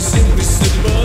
sempre se